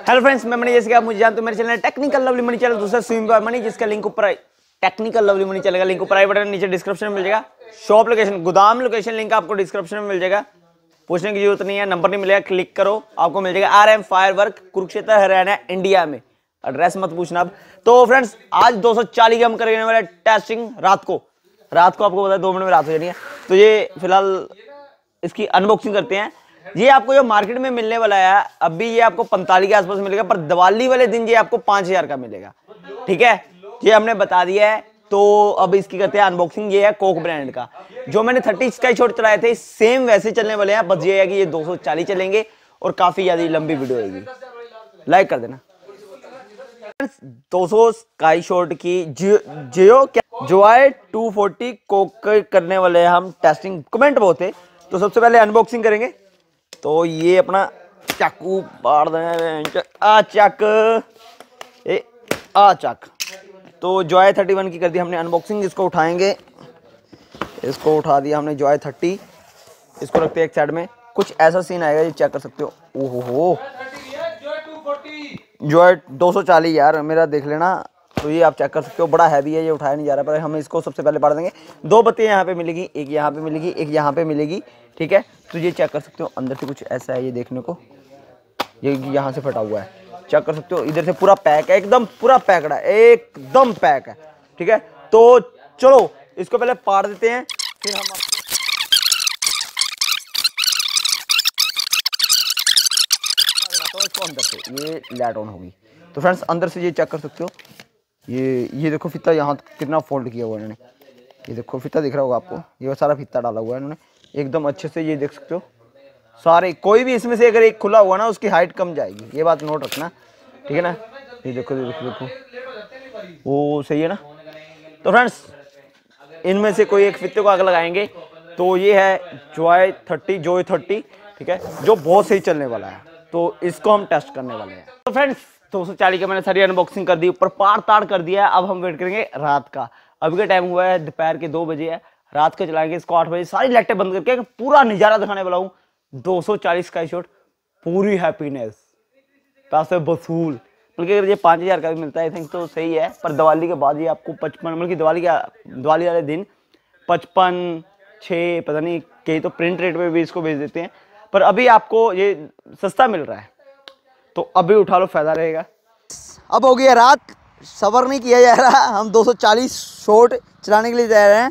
Hello friends मैं money जैसे आप मुझे जानते हो, मेरे channel technical lovely money channel दूसरा स्विमिंग बाय मनी जिसका लिंक ऊपर टेक्निकल लवली मनी चलेगा लिंक ऊपर आई बटन, नीचे डिस्क्रिप्शन में मिल जाएगा। शॉप लोकेशन गोदाम लोकेशन लिंक आपको डिस्क्रिप्शन में मिल जाएगा। पूछने की ज़रूरत नहीं है नंबर नहीं मिलेगा क्लिक करो, आपको मिल जाएगा R M fire work Kurukshetra, Haryana India में। एड्रेस मत पूछना अब। तो फ्रेंड्स आज 240 की हम करने वाले टेस्टिंग रात को। रात को आपको पता है, दो मिनट में रात हो जानी है। तो ये फ़िलहाल इसकी अनबॉक्सिंग करते हैं। ये आपको जो मार्केट में मिलने वाला है अभी ये आपको पैंतालीस के आसपास मिलेगा, पर दिवाली वाले दिन ये आपको पाँच हज़ार का मिलेगा। ठीक है? ये हमने बता दिया है। तो अब इसकी करते हैं अनबॉक्सिंग ये है कोक ब्रांड का। जो मैंने थर्टी स्काई शॉट चलाए थे सेम वैसे चलने वाले हैं, बस ये है कि ये 240 चलेंगे और काफ़ी ज़्यादा लंबी वीडियो होगी। लाइक कर देना। 200 स्काई शॉट की जियो क्या? जो आए 240 कोक करने वाले हम टेस्टिंग कमेंट बहुत है। तो सबसे पहले अनबॉक्सिंग करेंगे। तो ये अपना चाकू पाड़ दें आ चक। ए आ चक। तो जॉय थर्टी वन की कर दी हमने अनबॉक्सिंग इसको उठाएँगे। इसको उठा दिया हमने जॉय थर्टी इसको रखते हैं एक साइड में। कुछ ऐसा सीन आएगा ये चेक कर सकते हो। ओहो हो। जॉय 240 यार मेरा देख लेना। तो ये आप चेक कर सकते हो, बड़ा हैवी है, ये उठाया नहीं जा रहा, पर हम इसको सबसे पहले पढ़ देंगे। दो बत्तियाँ यहाँ पे मिलेगी, एक यहाँ पे मिलेगी, एक यहाँ पे मिलेगी, ठीक है? तो ये चेक कर सकते हो, अंदर से कुछ ऐसा है ये देखने को। ये यहाँ से फटा हुआ है। चेक कर सकते हो, इधर से पूरा पैक है, एकदम पूरा पैकड़ा है, एकदम पैक है, ठीक है? तो चलो, इसको पहले पाड़ देते हैं, फिर हम तो अंदर से, ये लाइट ऑन होगी। तो फ्रेंड्स अंदर से ये चेक कर सकते हो। ये ये देखो फिता यहाँ कितना फोल्ड किया हुआ इन्होंने। ये देखो, फिता दिख रहा होगा आपको। ये सारा फिता डाला हुआ है इन्होंने। एकदम अच्छे से ये देख सकते हो। सारे, कोई भी इसमें से अगर एक खुला हुआ ना, उसकी हाइट कम जाएगी। ये बात नोट रखना। ठीक है ना? ये देखो ये देखो देखो। वो सही है ना? तो फ्रेंड्स इनमें से कोई एक फित्ते को आग लगाएँगे तो ये है जॉय थर्टी जॉय थर्टी ठीक है? जो बहुत सही चलने वाला है। तो इसको हम टेस्ट करने वाले हैं। तो फ्रेंड्स दो सौ चालीस का मैंने सारी अनबॉक्सिंग कर दी, ऊपर पार ताड़ कर दिया है। अब हम वेट करेंगे रात का। अभी का टाइम हुआ है, दोपहर के दो बजे है। रात को चलाएँगे इसको आठ बजे। सारी लाइटें बंद करके पूरा नज़ारा दिखाने वाला हूँ। दो सौ चालीस का शॉट पूरी हैप्पीनेस पैसे वसूल। बल्कि अगर ये पाँच हज़ार का भी मिलता है आई थिंक तो सही है। पर दिवाली के बाद ये आपको पचपन मतलब दिवाली का दिवाली वाले दिन पचपन, छः, पता नहीं, कहीं तो प्रिंट रेट में भी इसको बेच देते हैं। पर अभी आपको ये सस्ता मिल रहा है। तो अभी उठा लो फ़ायदा रहेगा। अब हो गया रात। सबर नहीं किया जा रहा। हम 240 शॉट चलाने के लिए जा रहे हैं।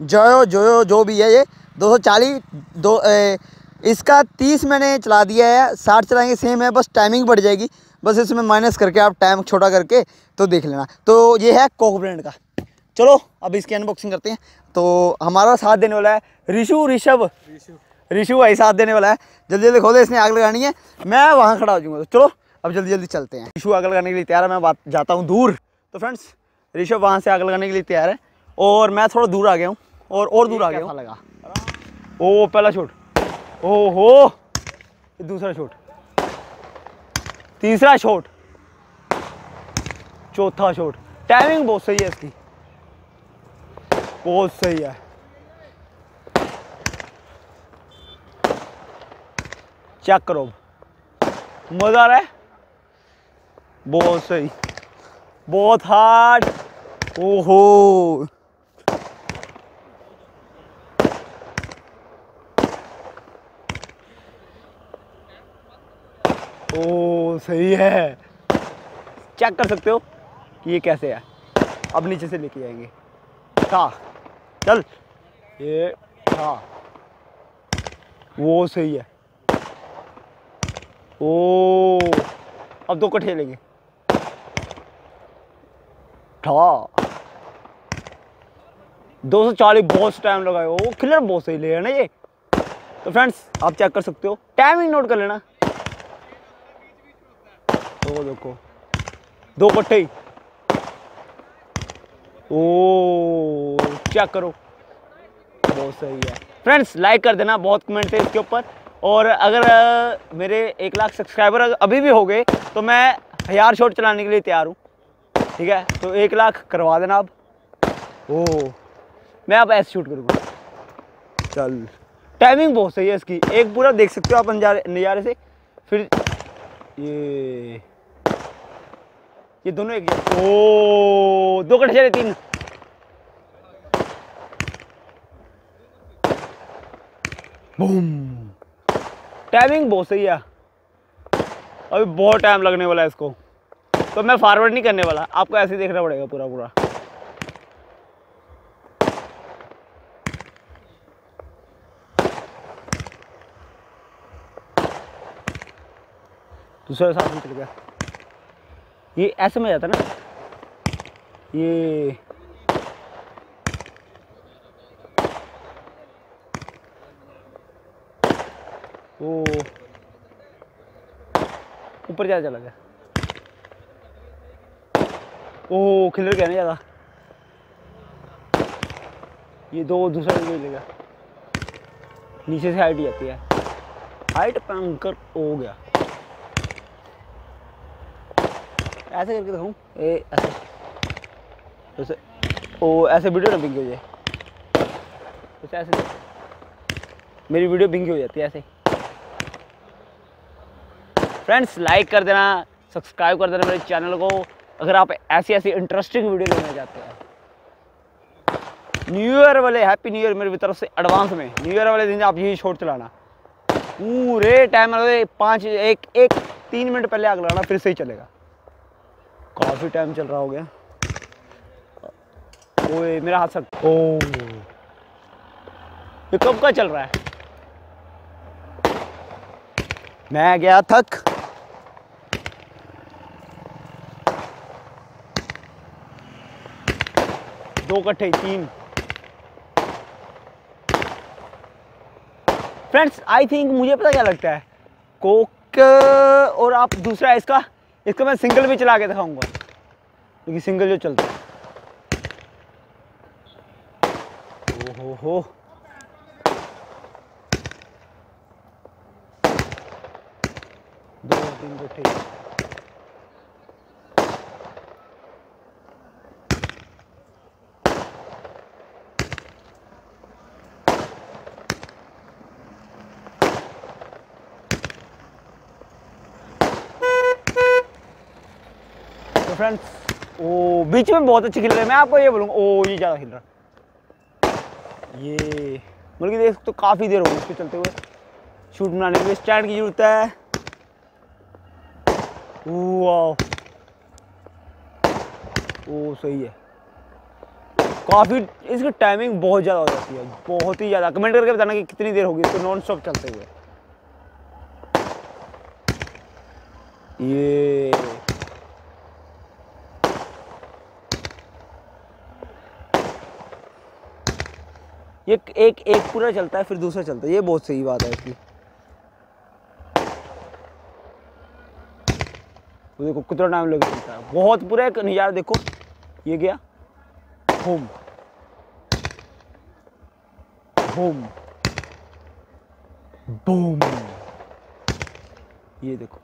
जो जो जो भी है ये। 240 दो ए, इसका 30 मैंने चला दिया है। 60 चलाएँगे सेम है। बस टाइमिंग बढ़ जाएगी। बस इसमें माइनस करके आप टाइम छोटा करके तो देख लेना। तो ये है कोक ब्रांड का। चलो अब इसकी अनबॉक्सिंग करते हैं। तो हमारा साथ देने वाला है ऋषु ऋषभ। ऋषु भाई साथ देने वाला है। जल्दी जल्दी खोले इसने आग लगानी है। मैं वहाँ खड़ा हो जाऊँगा। तो चलो अब जल्दी जल्दी चलते हैं। ऋषु आग लगाने के लिए तैयार है मैं बात जाता हूँ दूर। तो फ्रेंड्स ऋषभ वहाँ से आग लगाने के लिए तैयार है। और मैं थोड़ा दूर आ गया हूँ और और दूर आ गया लगा। ओ पहला शॉट ओ हो दूसरा शॉट तीसरा शॉट चौथा शॉट टाइमिंग बहुत सही है इसकी। बहुत सही है। चेक करो। मज़ा आ रहा है? बहुत सही। बहुत हार्ड ओहो। ओ, सही है। चेक कर सकते हो कि ये कैसे है। अब नीचे से लेके जाएँगे था। चल। ये था। वो सही है। ओ अब दो कट्ठे लेंगे। था दो सौ चालीस बहुत टाइम लगाए। ओ क्लियर बहुत सही ले ना ये। तो फ्रेंड्स आप चेक कर सकते हो। टाइमिंग नोट कर लेना। तो देखो। दो कट्ठे ही। ओ चेक करो। बहुत सही है फ्रेंड्स लाइक कर देना बहुत कमेंट थे इसके ऊपर। और अगर मेरे एक लाख सब्सक्राइबर अभी भी हो गए तो मैं हज़ार शॉट चलाने के लिए तैयार हूँ। ठीक है? तो एक लाख करवा देना आप ओ मैं आप ऐसे शूट करूँगा। चल। टाइमिंग बहुत सही है इसकी। एक पूरा देख सकते हो आप नज़ारे नज़ारे से। फिर ये ये दोनों एक ओ दो कट चले तीन। बूम टाइमिंग बहुत सही है। अभी बहुत टाइम लगने वाला है इसको। तो मैं फॉरवर्ड नहीं करने वाला। आपको ऐसे ही देखना पड़ेगा पूरा पूरा। दूसरे साथ में चल गया। ये ऐसे में जाता ना। ये ओ ऊपर ज़्यादा चला गया ओ खिलर गया ना ज़्यादा। ये दो, दूसरा भी गया नीचे से हाइट जाती है। हाइट पैंकर हो गया। ऐसे करके दिखाऊँ। ए, ऐसे। जैसे, ओ, ऐसे वीडियो ना बिंगी हो जाए। जैसे ऐसे मेरी वीडियो बिंग हो जाती है, ऐसे फ्रेंड्स लाइक कर देना सब्सक्राइब कर देना मेरे चैनल को। अगर आप ऐसी ऐसी इंटरेस्टिंग वीडियो लेना चाहते हैं। न्यू ईयर वाले हैप्पी न्यू ईयर मेरी तरफ़ से एडवांस में। न्यू ईयर वाले दिन आप यही शॉर्ट चलाना पूरे टाइम पाँच एक एक तीन मिनट पहले आग लगाना, फिर से ही चलेगा। काफ़ी टाइम चल रहा हो गया। ओए, मेरा हाथ सक ओ। ये कब का चल रहा है? मैं गया थक। कट्ठे तीन। फ्रेंड्स आई थिंक मुझे पता क्या लगता है? कोक और आप दूसरा इसका इसका मैं सिंगल भी चला के दिखाऊँगा। क्योंकि सिंगल जो चलता है। ओ हो दो, तीन को फ्रेंड्स ओ बीच में बहुत अच्छे खिल रहे हैं। मैं आपको ये बोलूँगा, ओ, ये ज़्यादा खिल रहा। ये मतलब देख तो काफ़ी देर हो गई इसको चलते हुए। शूट बनाने के लिए स्टैंड की ज़रूरत है। ओ, सही है। काफ़ी, इसकी टाइमिंग बहुत ज़्यादा हो जाती है। बहुत ही ज़्यादा। कमेंट करके बताना कि कितनी देर होगी इसको नॉन स्टॉप चलते हुए। ये। ये एक एक पूरा चलता है, फिर दूसरा चलता है। ये बहुत सही बात है इसकी। देखो, कितना टाइम लग चलता है। बहुत पूरा एक नज़ारा देखो। ये गया होम होम बूम। ये देखो।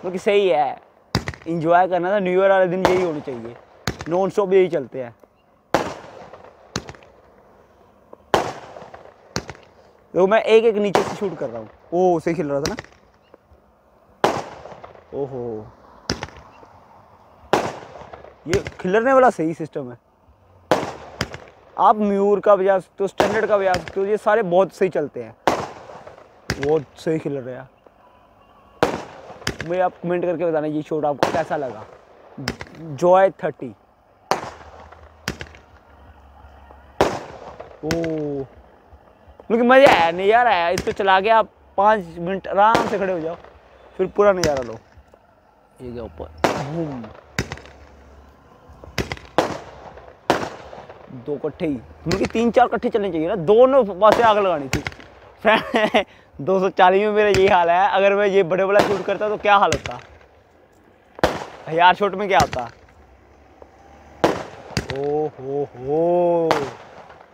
क्योंकि सही है। इंजॉय करना था। न्यू ईयर वाले दिन यही होनी चाहिए। नॉन स्टॉप यही चलते हैं। देखो, मैं एक एक नीचे से शूट कर रहा हूँ। ओ सही खेल रहा था ना? ओहो। ये खिलरने वाला सही सिस्टम है। आप म्यूर का बजा सकते हो स्टैंडर्ड का बजा सकते हो ये सारे बहुत सही चलते हैं। बहुत सही खिल रहे हैं। आप कमेंट करके बताना ये शॉट आपको कैसा लगा? जॉय थर्टी ओ लेकिन मज़ा आया नज़ारा आया इसको चला के आप पाँच मिनट आराम से खड़े हो जाओ। फिर पूरा नज़ारा लो। ये गया ऊपर? दो कट्ठे ही। क्योंकि तीन चार कट्ठे चलने चाहिए ना। दोनों पास आग लगानी थी। फ्रेंड दो सौ चालीस में मेरा यही हाल है। अगर मैं ये बड़े बड़ा शूट करता तो क्या हाल होता? हज़ार शॉट में क्या होता? ओ हो हो।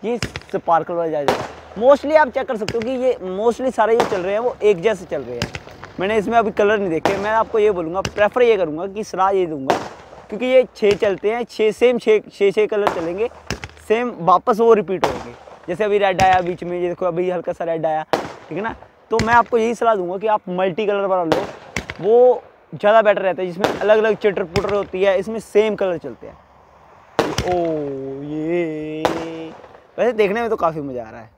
ये स्पार्कल वाला जा जाएगा मोस्टली आप चेक कर सकते हो कि ये मोस्टली सारे जो चल रहे हैं, वो एक जैसे चल रहे हैं। मैंने इसमें अभी कलर नहीं देखे। मैं आपको ये बोलूँगा प्रेफर ये करूँगा कि सलाह ये दूँगा। क्योंकि ये छः चलते हैं छः सेम छः छः छः कलर चलेंगे। सेम वापस वो रिपीट होंगे। जैसे अभी रेड आया बीच में, ये देखो अभी हल्का सा रेड आया, ठीक है ना? तो मैं आपको यही सलाह दूँगा कि आप मल्टी कलर वाला लो। वो ज़्यादा बेटर रहता है, जिसमें अलग अलग चिटर पुटर होती है, इसमें सेम कलर चलते हैं। ओ, ये। वैसे देखने में तो काफ़ी मज़ा आ रहा है।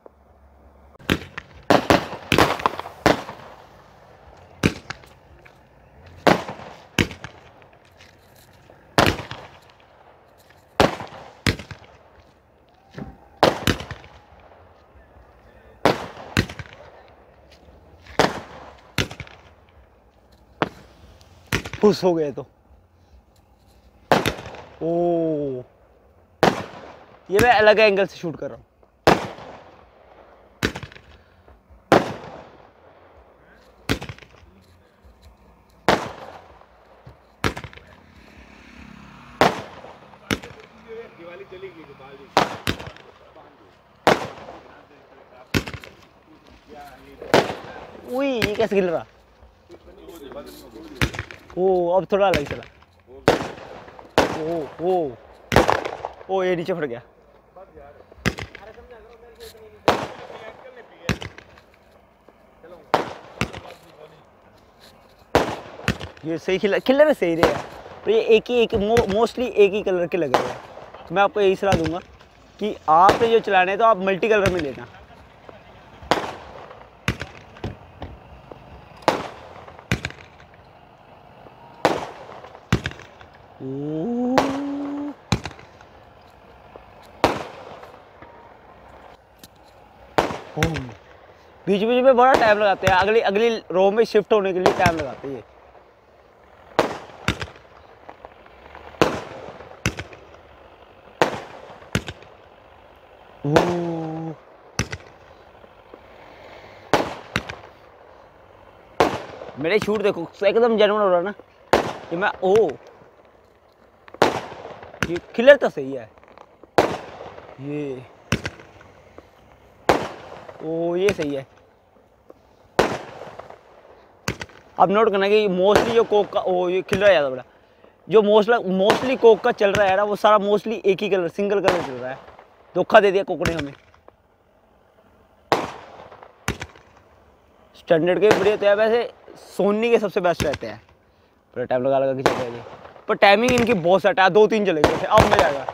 खुश हो गए तो। ओ। ये मैं अलग एंगल से शूट कर रहा हूँ। कैसे गिर रहा? ओ अब थोड़ा अलग चला। ओ ओ ओ ये नीचे फट गया। ये सही खिला खिलर सही रहे। हैं तो ये एक ही एक मो, मोस्टली एक ही कलर के लग रहे हैं। तो मैं आपको यही सलाह दूँगा कि आपने जो चलाने हैं तो आप मल्टी कलर में लेना ओ बीच बीच में बड़ा टाइम लगाते हैं। अगली अगली रो में शिफ्ट होने के लिए टाइम लगाते हैं। मेरे शूट देखो, एकदम जेनवन हो रहा है ना? ये मैं, ओ। ये किलर तो सही है। ये। ओ ये सही है। अब नोट करना कि मोस्टली जो कोक का ओ, ये खिल रहा है बड़ा। जो मोस्टली मोस्टली कोक का चल रहा है ना वो सारा मोस्टली एक ही कलर सिंगल कलर चल रहा है। धोखा दे दिया कोक ने हमें। स्टैंडर्ड के भी बढ़िया होते हैं वैसे सोनी के सबसे बेस्ट रहते हैं। पूरा टाइम लगा लगा के हैं ये। पर टाइमिंग इनकी बहुत सेट है दो तीन चले गए अब मज़ा आएगा।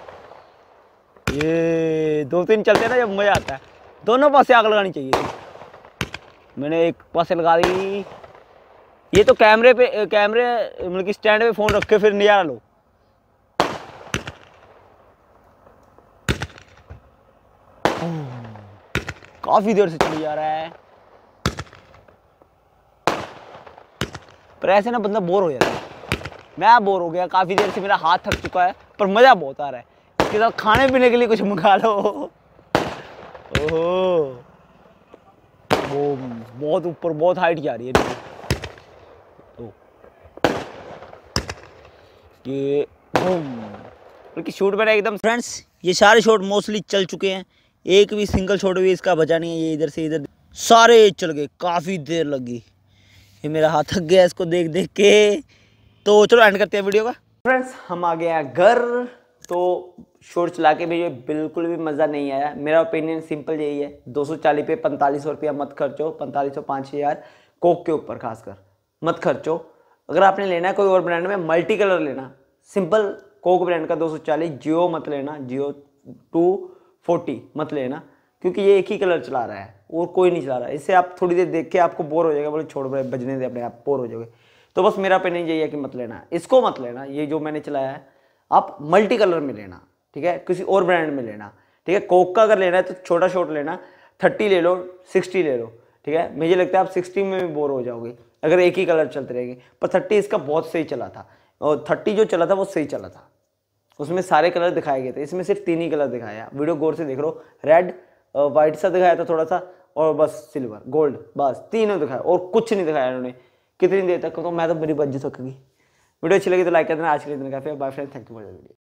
ये दो तीन चलते हैं ना, जब मज़ा आता है। दोनों पासे आग लगानी चाहिए। मैंने एक पासे लगा दी। ये तो कैमरे पे, कैमरे मतलब कि स्टैंड पे फ़ोन रख के फिर नज़ारा लो। काफ़ी देर से चली जा रहा है। पर ऐसे ना बंदा बोर हो जाता है। मैं बोर हो गया, काफ़ी देर से मेरा हाथ थक चुका है, पर मज़ा बहुत आ रहा है। इसके साथ खाने पीने के लिए कुछ मंगा लो। ओहो। वो बहुत ऊपर बहुत हाइट जा रही है। ओ। ये बल्कि शूट मेरा एकदम फ्रेंड्स ये सारे शॉट मोस्टली चल चुके हैं। एक भी सिंगल शॉट भी इसका बचा नहीं है ये इधर से इधर सारे चल गए काफ़ी देर लगी ये मेरा हाथ थक गया इसको देख देख के। तो चलो एंड करते हैं वीडियो का। फ्रेंड्स हम आ गए हैं घर। तो शोर चला के भी बिल्कुल भी मज़ा नहीं आया। मेरा ओपिनियन सिंपल यही है 240 पे पैंतालीस सौ रुपया मत खर्चो, पैंतालीस सौ पाँच हज़ार कोक के ऊपर खासकर मत खर्चो। अगर आपने लेना है कोई और ब्रांड में मल्टी कलर लेना। सिंपल कोक ब्रांड का 240 जियो मत लेना जियो टू फोर्टी मत लेना, क्योंकि ये एक ही कलर चला रहा है, और कोई नहीं चला रहा। है इससे आप थोड़ी देर देख के आपको बोर हो जाएगा, बोले छोड़ बजने दे अपने आप बोर हो जाओगे। तो बस मेरा ओपिनियन यही है कि मत लेना। इसको मत लेना, ये जो मैंने चलाया है आप मल्टी कलर में लेना, ठीक है? किसी और ब्रांड में लेना, ठीक है? कोक का अगर लेना है तो छोटा शॉट लेना थर्टी ले लो सिक्सटी ले लो, ठीक है? मुझे लगता है आप सिक्सटी में भी बोर हो जाओगे, अगर एक ही कलर चलते रहेंगे। पर थर्टी इसका बहुत सही चला था, और थर्टी जो चला था वो सही चला था। उसमें सारे कलर दिखाए गए थे, इसमें सिर्फ़ तीन ही कलर दिखाया। वीडियो गौर से देख लो रेड वाइट सा दिखाया था थोड़ा सा और बस सिल्वर गोल्ड बस, तीनों दिखाया और कुछ नहीं दिखाया इन्होंने, कितनी देर तक? तो मैं तो मेरी बज्जी थक गई। वीडियो अच्छी लगी तो लाइक कर देना, आज के लिए इतना काफ़ी bye friend, thank you for video